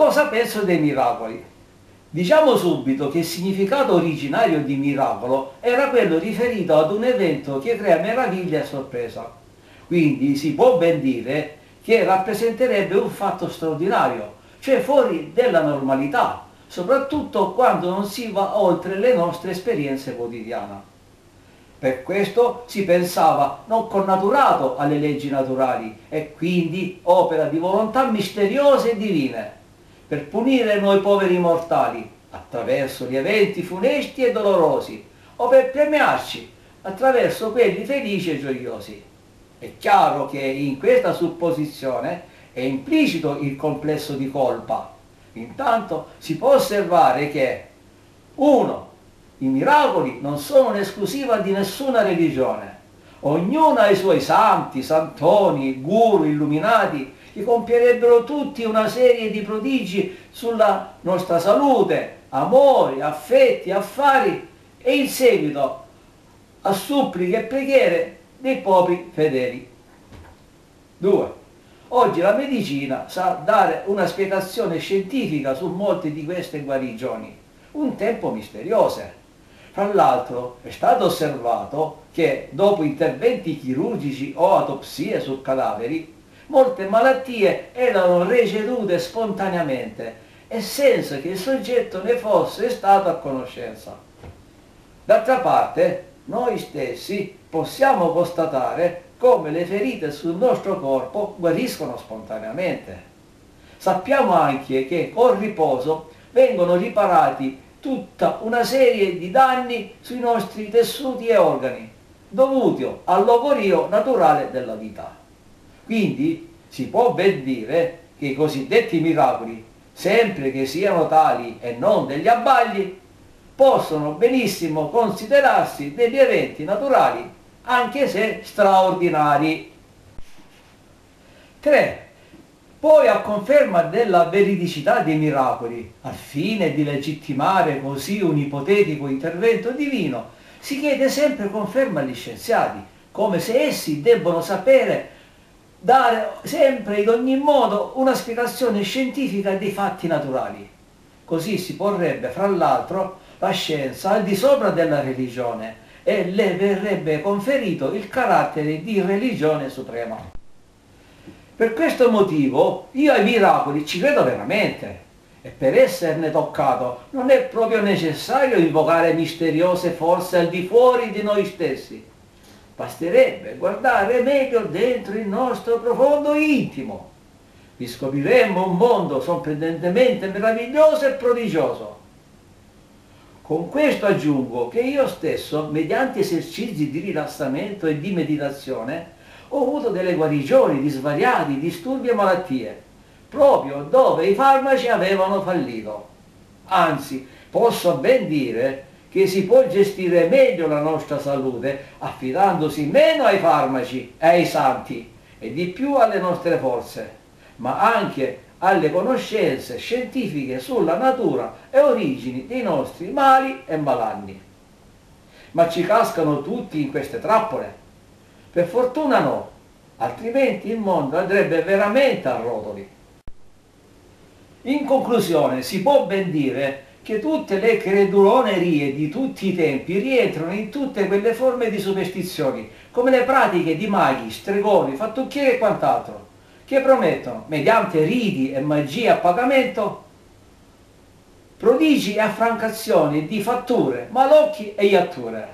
Cosa penso dei miracoli? Diciamo subito che il significato originario di miracolo era quello riferito ad un evento che crea meraviglia e sorpresa. Quindi si può ben dire che rappresenterebbe un fatto straordinario, cioè fuori della normalità, soprattutto quando non si va oltre le nostre esperienze quotidiane. Per questo si pensava non connaturato alle leggi naturali e quindi opera di volontà misteriose e divine, per punire noi poveri mortali attraverso gli eventi funesti e dolorosi o per premiarci attraverso quelli felici e gioiosi. È chiaro che in questa supposizione è implicito il complesso di colpa. Intanto si può osservare che 1. I miracoli non sono un'esclusiva di nessuna religione. Ognuno ha i suoi santi, santoni, guru, illuminati, che compierebbero tutti una serie di prodigi sulla nostra salute, amori, affetti, affari e in seguito a suppliche e preghiere dei popoli fedeli. 2. Oggi la medicina sa dare una spiegazione scientifica su molte di queste guarigioni, un tempo misteriose. Fra l'altro è stato osservato che dopo interventi chirurgici o autopsie su cadaveri, molte malattie erano recedute spontaneamente e senza che il soggetto ne fosse stato a conoscenza. D'altra parte, noi stessi possiamo constatare come le ferite sul nostro corpo guariscono spontaneamente. Sappiamo anche che col riposo vengono riparati tutta una serie di danni sui nostri tessuti e organi, dovuti al logorio naturale della vita. Quindi si può ben dire che i cosiddetti miracoli, sempre che siano tali e non degli abbagli, possono benissimo considerarsi degli eventi naturali, anche se straordinari. 3. Poi a conferma della veridicità dei miracoli, al fine di legittimare così un ipotetico intervento divino, si chiede sempre conferma agli scienziati, come se essi debbono sapere dare sempre in ogni modo una spiegazione scientifica dei fatti naturali. Così si porrebbe, fra l'altro, la scienza al di sopra della religione e le verrebbe conferito il carattere di religione suprema. Per questo motivo io ai miracoli ci credo veramente e per esserne toccato non è proprio necessario invocare misteriose forze al di fuori di noi stessi. Basterebbe guardare meglio dentro il nostro profondo intimo. Vi scopriremmo un mondo sorprendentemente meraviglioso e prodigioso. Con questo aggiungo che io stesso, mediante esercizi di rilassamento e di meditazione, ho avuto delle guarigioni di svariati disturbi e malattie, proprio dove i farmaci avevano fallito. Anzi, posso ben dire che si può gestire meglio la nostra salute affidandosi meno ai farmaci e ai santi e di più alle nostre forze, ma anche alle conoscenze scientifiche sulla natura e origini dei nostri mali e malanni. Ma ci cascano tutti in queste trappole? Per fortuna no, altrimenti il mondo andrebbe veramente a rotoli. In conclusione si può ben dire che tutte le credulonerie di tutti i tempi rientrano in tutte quelle forme di superstizioni, come le pratiche di maghi, stregoni, fattucchieri e quant'altro, che promettono, mediante riti e magie a pagamento, prodigi e affrancazioni di fatture, malocchi e iatture.